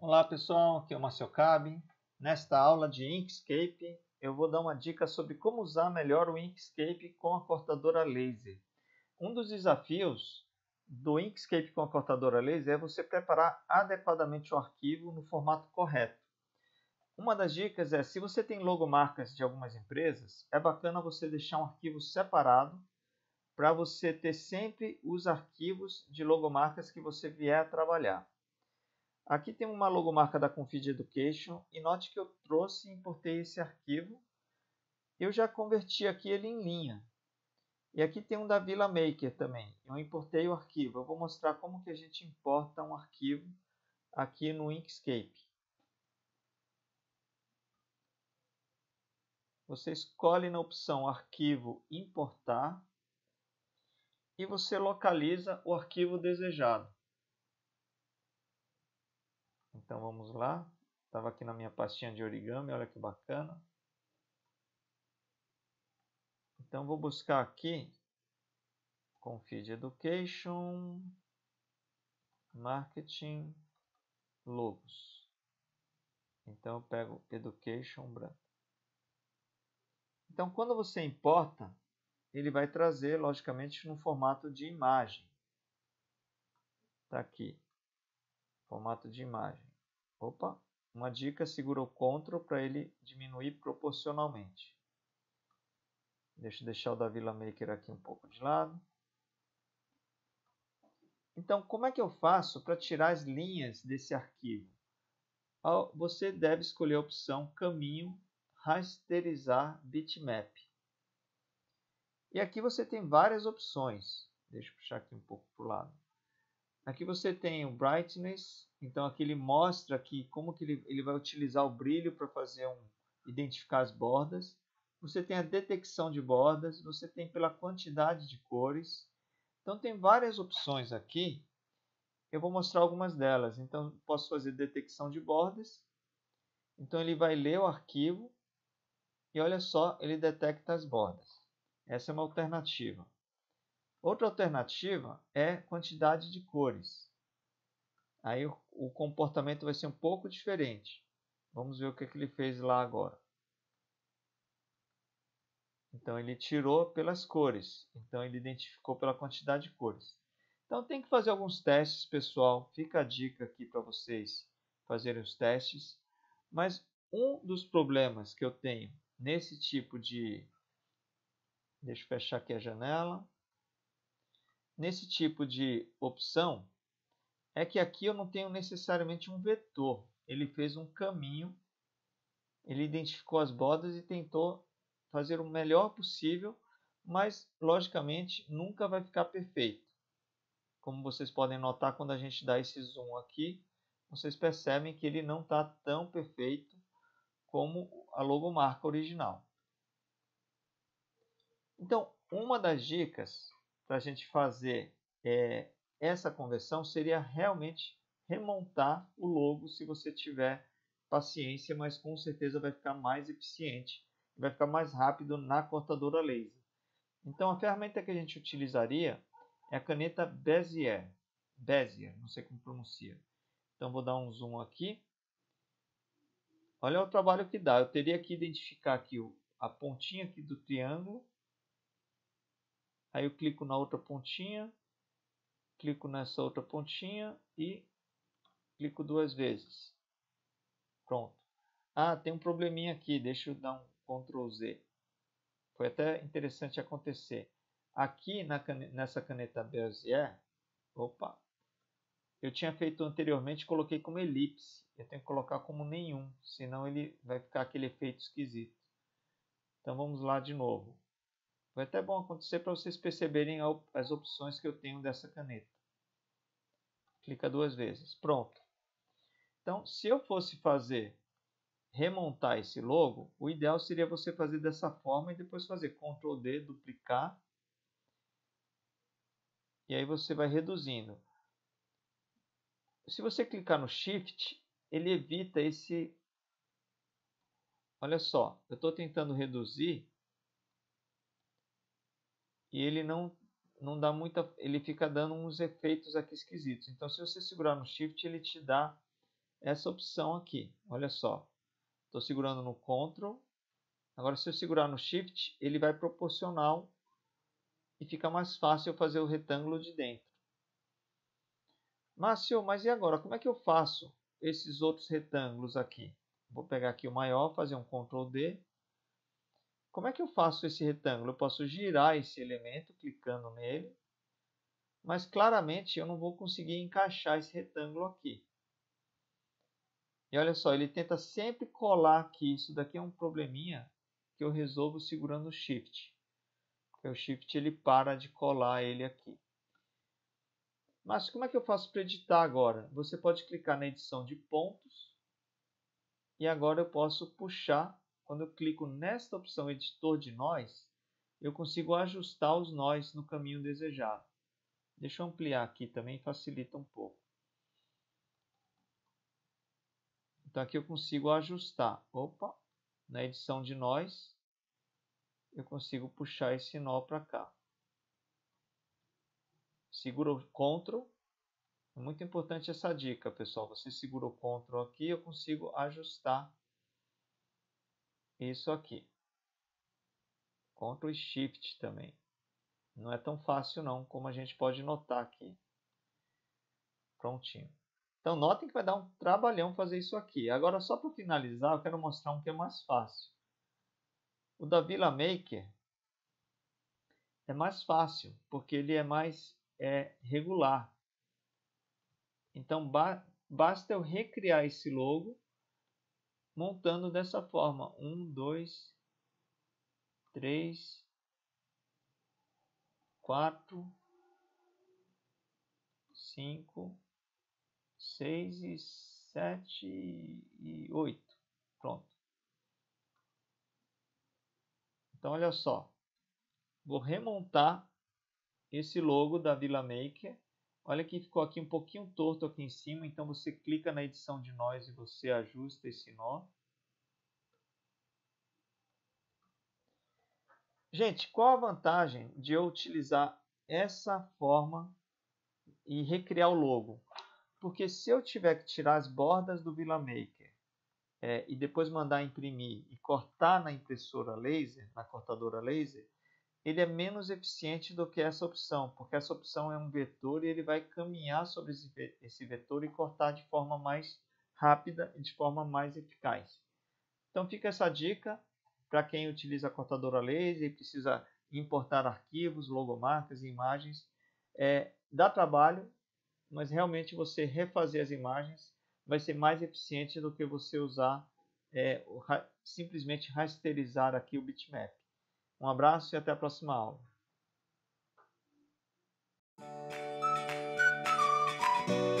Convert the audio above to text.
Olá pessoal, aqui é o Marcel Cabe. Nesta aula de Inkscape eu vou dar uma dica sobre como usar melhor o Inkscape com a cortadora laser. Um dos desafios do Inkscape com a cortadora laser é você preparar adequadamente o arquivo no formato correto. Uma das dicas é, se você tem logomarcas de algumas empresas, é bacana você deixar um arquivo separado para você ter sempre os arquivos de logomarcas que você vier a trabalhar. Aqui tem uma logomarca da Config Education e note que eu trouxe e importei esse arquivo. Eu já converti aqui ele em linha. E aqui tem um da Villa Maker também. Eu importei o arquivo. Eu vou mostrar como que a gente importa um arquivo aqui no Inkscape. Você escolhe na opção Arquivo Importar e você localiza o arquivo desejado. Então vamos lá. Estava aqui na minha pastinha de origami, olha que bacana. Então vou buscar aqui Config Education, Marketing, Logos. Então eu pego Education branco. Então quando você importa, ele vai trazer, logicamente, no formato de imagem. Está aqui, formato de imagem. Opa, uma dica, segura o CTRL para ele diminuir proporcionalmente. Deixa eu deixar o da Villa Maker aqui um pouco de lado. Então, como é que eu faço para tirar as linhas desse arquivo? Você deve escolher a opção Caminho Rasterizar Bitmap. E aqui você tem várias opções. Deixa eu puxar aqui um pouco para o lado. Aqui você tem o Brightness, então aqui ele mostra aqui como que ele, ele vai utilizar o brilho para fazer um identificar as bordas. Você tem a detecção de bordas, você tem pela quantidade de cores. Então tem várias opções aqui. Eu vou mostrar algumas delas. Então posso fazer detecção de bordas. Então ele vai ler o arquivo e olha só, ele detecta as bordas. Essa é uma alternativa. Outra alternativa é quantidade de cores. Aí o, o comportamento vai ser um pouco diferente. Vamos ver o que, que ele fez lá agora. Então ele tirou pelas cores. Então ele identificou pela quantidade de cores. Então tem que fazer alguns testes, pessoal. Fica a dica aqui para vocês fazerem os testes. Mas um dos problemas que eu tenho nesse tipo de Deixa eu fechar aqui a janela. Nesse tipo de opção, é que aqui eu não tenho necessariamente um vetor. Ele fez um caminho, ele identificou as bordas e tentou fazer o melhor possível, mas logicamente nunca vai ficar perfeito. Como vocês podem notar quando a gente dá esse zoom aqui, vocês percebem que ele não está tão perfeito como a logomarca original. Então, uma das dicas para a gente fazer é, essa conversão seria realmente remontar o logo se você tiver paciência, mas com certeza vai ficar mais eficiente, vai ficar mais rápido na cortadora laser. Então, a ferramenta que a gente utilizaria é a caneta Bezier, Bezier, não sei como pronuncia. Então, vou dar um zoom aqui. Olha o trabalho que dá. Eu teria que identificar aqui a pontinha aqui do triângulo Aí eu clico na outra pontinha, clico nessa outra pontinha e clico duas vezes. Pronto. Ah, tem um probleminha aqui, deixa eu dar um Ctrl Z. Foi até interessante acontecer. Aqui na caneta, nessa caneta Bezier, opa, eu tinha feito anteriormente, coloquei como elipse. Eu tenho que colocar como nenhum, senão ele vai ficar aquele efeito esquisito. Então vamos lá de novo. Foi até bom acontecer para vocês perceberem as opções que eu tenho dessa caneta. Clica duas vezes. Pronto. Então, se eu fosse fazer remontar esse logo, o ideal seria você fazer dessa forma e depois fazer Ctrl D, duplicar. E aí você vai reduzindo. Se você clicar no Shift, ele evita esse... Olha só, eu estou tentando reduzir e ele não não dá muita, ele fica dando uns efeitos aqui esquisitos. Então, se você segurar no Shift, ele te dá essa opção aqui. Olha só, estou segurando no Ctrl. Agora, se eu segurar no Shift, ele vai proporcional e fica mais fácil eu fazer o retângulo de dentro. Márcio, mas e agora? Como é que eu faço esses outros retângulos aqui? Vou pegar aqui o maior, fazer um Ctrl D. Como é que eu faço esse retângulo? Eu posso girar esse elemento clicando nele, mas claramente eu não vou conseguir encaixar esse retângulo aqui. E olha só, ele tenta sempre colar aqui. Isso daqui é um probleminha que eu resolvo segurando o Shift. Porque o Shift ele para de colar ele aqui. Mas como é que eu faço para editar agora? Você pode clicar na edição de pontos. E agora eu posso puxar. Quando eu clico nesta opção editor de nós, eu consigo ajustar os nós no caminho desejado. Deixa eu ampliar aqui também, facilita um pouco. Então aqui eu consigo ajustar. Opa, na edição de nós, eu consigo puxar esse nó para cá. Segura o Ctrl. É muito importante essa dica, pessoal. Você segura o Ctrl aqui, eu consigo ajustar isso aqui. Ctrl Shift também. Não é tão fácil não, como a gente pode notar aqui. Prontinho. Então notem que vai dar um trabalhão fazer isso aqui. Agora só para finalizar, eu quero mostrar um que é mais fácil. O da Villa Maker é mais fácil, porque ele é mais é, regular. Então ba basta eu recriar esse logo montando dessa forma. Um, dois, três, quatro, cinco, seis e sete e oito. Pronto. Então, olha só. Vou remontar esse logo da Villa Maker. Olha que ficou aqui um pouquinho torto aqui em cima, então você clica na edição de nós e você ajusta esse nó. Gente, qual a vantagem de eu utilizar essa forma e recriar o logo? Porque se eu tiver que tirar as bordas do Villa Maker é, e depois mandar imprimir e cortar na impressora laser, na cortadora laser, ele é menos eficiente do que essa opção, porque essa opção é um vetor e ele vai caminhar sobre esse vetor e cortar de forma mais rápida e de forma mais eficaz. Então fica essa dica para quem utiliza a cortadora laser e precisa importar arquivos, logomarcas, imagens. É, dá trabalho, mas realmente você refazer as imagens vai ser mais eficiente do que você usar é, simplesmente rasterizar aqui o bitmap. Um abraço e até a próxima aula. thank you